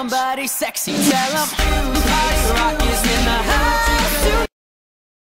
somebody sexy. Tell them